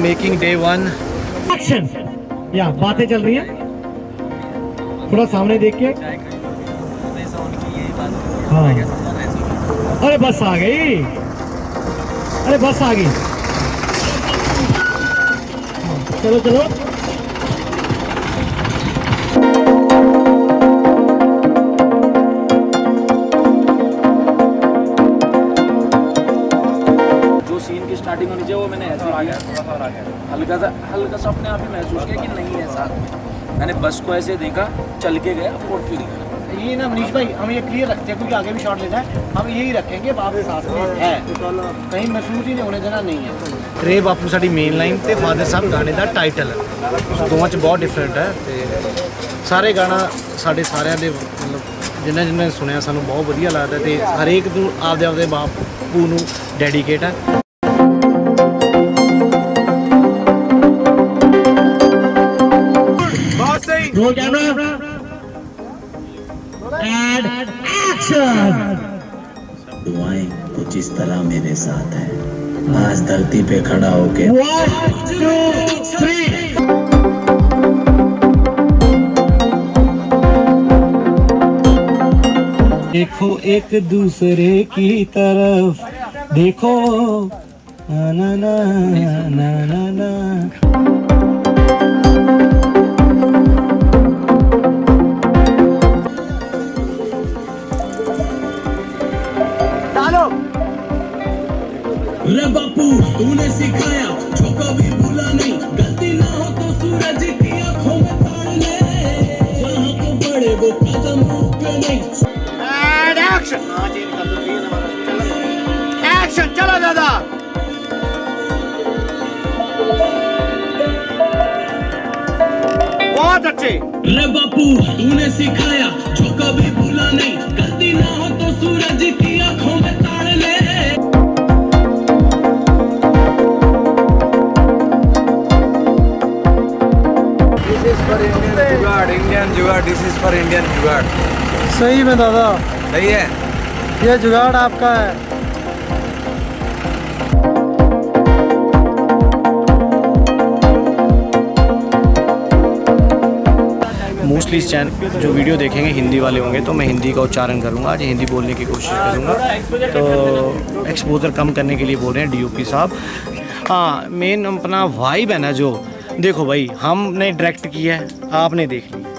Making day one action या बातें चल रही हैं। थोड़ा सामने देख के। हाँ। अरे, बस आ गई। अरे, बस आ गई। चलो चलो। आ गया थोड़ा सा आ गया हल्का सा हल्का सा अपने आप ही महसूस किया कि नहीं है साथ मैंने बस को ऐसे देखा चल के गया और फिर गया ये ना मनीष भाई हम ये क्लियर रखते हैं क्योंकि आगे भी शॉट लेना है हम यही रखेंगे बाप के साथ में है कहीं महसूस ही नहीं होने देना नहीं है ਰੇ ਬਾਪੂ ਸਾਡੀ ਮੇਨ ਲਾਈਨ ਤੇ ਫਾਦਰ ਸਾਹਿਬ ਗਾਣੇ ਦਾ ਟਾਈਟਲ ਹੈ ਦੋਵਾਂ ਚ ਬਹੁਤ ਡਿਫਰੈਂਟ ਹੈ ਤੇ ਸਾਰੇ ਗਾਣਾ ਸਾਡੇ ਸਾਰਿਆਂ ਦੇ ਮਤਲਬ ਜਿੰਨਾ ਜਿੰਨਾ ਨੇ ਸੁਣਿਆ ਸਾਨੂੰ ਬਹੁਤ ਵਧੀਆ ਲੱਗਦਾ ਤੇ ਹਰੇਕ ਨੂੰ ਆਪਦੇ ਆਪਦੇ ਬਾਪੂ ਨੂੰ ਡੈਡੀਕੇਟ ਹੈ रोल कैमरा एंड एक्शन दुआएँ कुछ इस तरह मेरे साथ है। आज धरती पे खड़ा होके। वन टू थ्री देखो एक दूसरे की तरफ़। देखो। ना ना ना ना ना ना। रे बापू तूने सिखाया जो कभी भूला नहीं। गलती ना हो तो सूरज की आँखों में ताड़ ले। जहाँ तो बड़े वो कदम रुके नहीं। एक्शन चलो दादा। बहुत अच्छे। रे बापू तूने सिखाया जो कभी भूला नहीं। दिस इज़ फॉर इंडियन जुगाड़। सही में दादा। सही है? ये जुगाड़ आपका है। मोस्टली इस चैनल जो वीडियो देखेंगे हिंदी वाले होंगे तो मैं हिंदी का उच्चारण करूँगा आज हिंदी बोलने की कोशिश करूँगा। तो एक्सपोजर कम करने के लिए बोल रहे हैं डीओपी साहब। हाँ मेन अपना वाइब है ना जो। देखो भाई हमने डायरेक्ट किया है आपने देख लिया।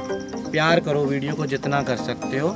प्यार करो वीडियो को जितना कर सकते हो।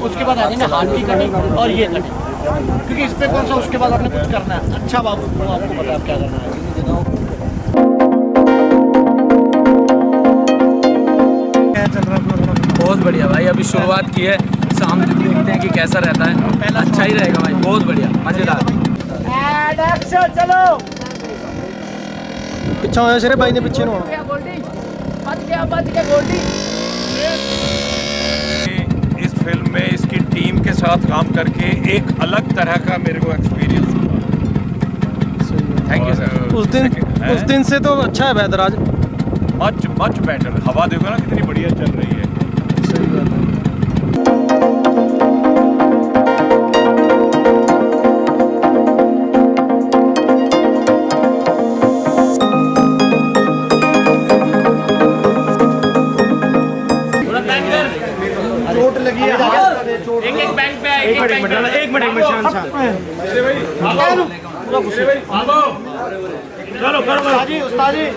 उसके बाद आ जाएंगे हाथ की कटिंग और ये कटिंग क्योंकि इस पे कौन सा उसके बाद आपने कुछ करना है अच्छा बाबू वो आपको पता है क्या करना है बहुत बढ़िया भाई अभी शुरुआत की है सामने देखते हैं कि कैसा रहता है पहला अच्छा ही रहेगा भाई बहुत बढ़िया मज़ेदार एक्शन चलो ਪਿੱਛਾ ਹੋਇਆ ਸਿਰੇ ਬਾਈ ਦੇ ਪਿੱਛੇ ਨੂੰ ਆਉਣਾ बच गया बच गया गोल्डी इस फ़िल्म में इसकी टीम के साथ काम करके एक अलग तरह का मेरे को एक्सपीरियंस हुआ। थैंक यू सर उस दिन उस दिन से तो अच्छा है वेदर आज मच मच बेटर हवा देखो ना कितनी बढ़िया चल रही है। चोट लगी है एक एक बैंक पे एक मिनट एक मिनट एक मिनट एक मिनट शांत शांत चलो करो करो जी उस्ताद जी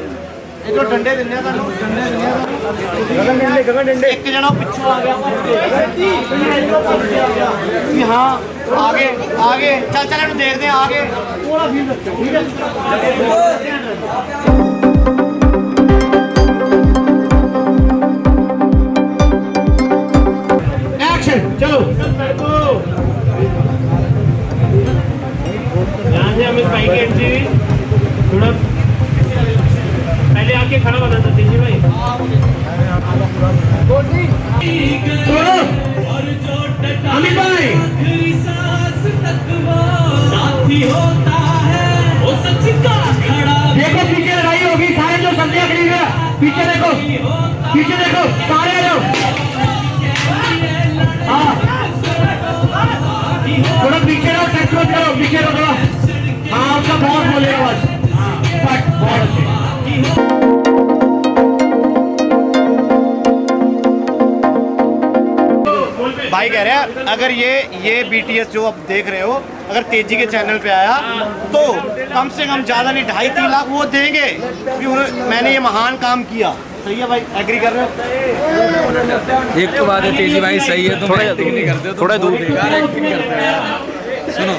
ਇਹ ਤੋਂ ਡੰਡੇ ਦਿੰਨੇ ਆ ਤੁਹਾਨੂੰ ਡੰਡੇ ਦਿੰਨੇ ਆ ਗਗਨ ਡੰਡੇ ਗਗਨ ਡੰਡੇ ਇੱਕ ਜਣਾ ਪਿੱਛੋਂ ਆ ਗਿਆ ਵੀ ਹਾਂ ਆਗੇ ਆਗੇ ਚੱਲ ਚੱਲ ਇਹਨੂੰ ਦੇਖਦੇ ਆ ਆਗੇ ਥੋੜਾ ਫੀਲ ਰੱਖੋ ਠੀਕ ਹੈ अमित भाई की एंट्री थोड़ा पहले आके खड़ा बना था, दीजिए भाई। देखो, पीछे लड़ाई होगी, सारे जो सब्ज़ियाँ खरीद रहे पीछे देखो पीछे देखो, सारे आ अगर ये ये बीटीएस जो आप देख रहे हो अगर तेज़ी के चैनल पे आया तो कम से कम ज़्यादा नहीं ढाई तीन लाख वो देंगे कि उन्होंने मैंने ये महान काम किया। सही है भाई एग्री कर रहे हो? एक तो बात है तेज़ी भाई सही है तुम एक्टिंग नहीं करते हो थोड़ा दूर। करते हो। यार। सुनो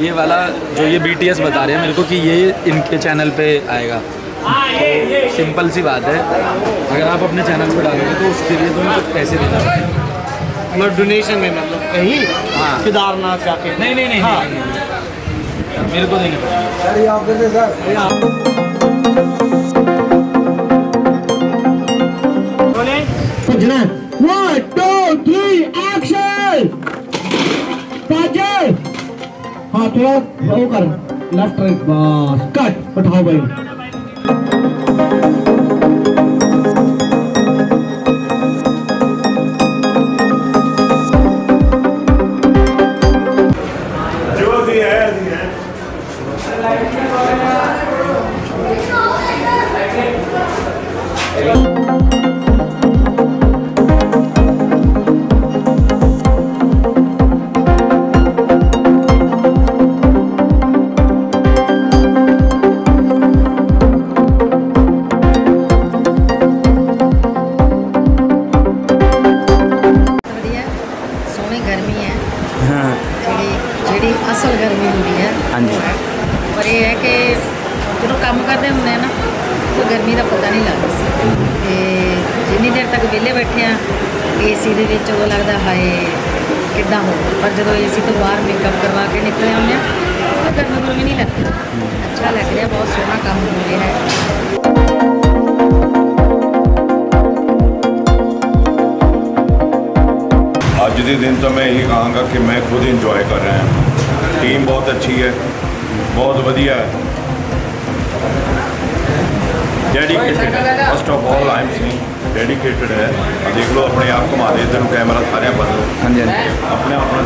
ये वाला जो ये बीटीएस बता रहे हैं मेरे को कि ये इनके चैनल पे आएगा। तो सिंपल सी बात है अगर आप अपने चैनल पे डालोगे तो उसके लिए तुम्हें कुछ पैसे देना पड़ेगा। मतलब डोनेशन में मतलब कहीं केदारनाथ जाके। नहीं नहीं नहीं, हाँ। नहीं, नहीं, मेरे को देने पड़ेगा वन टू थ्री एक्शन ताजे हाँ। थोड़ा वो कर। लेफ़्ट राइट बस कट उठाओ भाई। ਅਸਲ ਗਰਮੀ ਹੁੰਦੀ ਹੈ ਹਾਂਜੀ ਪਰ ਇਹ ਹੈ ਕਿ ਜਦੋਂ ਕੰਮ ਕਰਦੇ ਹੁੰਦੇ ਆ ਨਾ ਤਾਂ ਗਰਮੀ ਦਾ ਪਤਾ ਨਹੀਂ ਲੱਗਦਾ ਤੇ ਜਿੰਨੀ ਦੇਰ ਤੱਕ ਵਿਹਲੇ ਬੈਠੇ ਆ ਏਸੀ ਦੇ ਵਿੱਚ ਉਹ ਲੱਗਦਾ ਹਾਏ ਕਿੱਦਾਂ ਹੋ ਪਰ ਜਦੋਂ ਏਸੀ ਤੋਂ ਬਾਹਰ ਮੇਕਅਪ ਕਰਵਾ ਕੇ ਨਿਕਲੇ ਆਉਂਦੇ ਆ ਤਾਂ ਗਰਮੀ ਗੁਰਮੀ ਨਹੀਂ ਲੱਗਦੀ ਅੱਛਾ ਲੱਗ ਰਿਹਾ ਬਹੁਤ ਸੋਹਣਾ ਕੰਮ ਹੋ ਰਿਹਾ ਹੈ ਅੱਜ ਦੇ ਦਿਨ ਤਾਂ ਮੈਂ ਇਹੀ ਕਹਾਂਗਾ ਕਿ ਮੈਂ ਖੁਦ ਇੰਜੋਏ ਕਰ ਰਿਹਾ ਹਾਂ ਟੀਮ ਬਹੁਤ ਅੱਛੀ ਹੈ ਬਹੁਤ ਵਧੀਆ ਹੈ dedicated first of all I am saying dedicated ਹੈ ਆ ਦੇਖ ਲਓ ਆਪਣੇ ਆਪ ਘੁਮਾ ਦੇ ਇਧਰ ਨੂੰ ਕੈਮਰਾ ਸਾਰਿਆਂ ਪਾਸੇ ਹਾਂਜੀ ਆਪਣੇ ਆਪਣਾ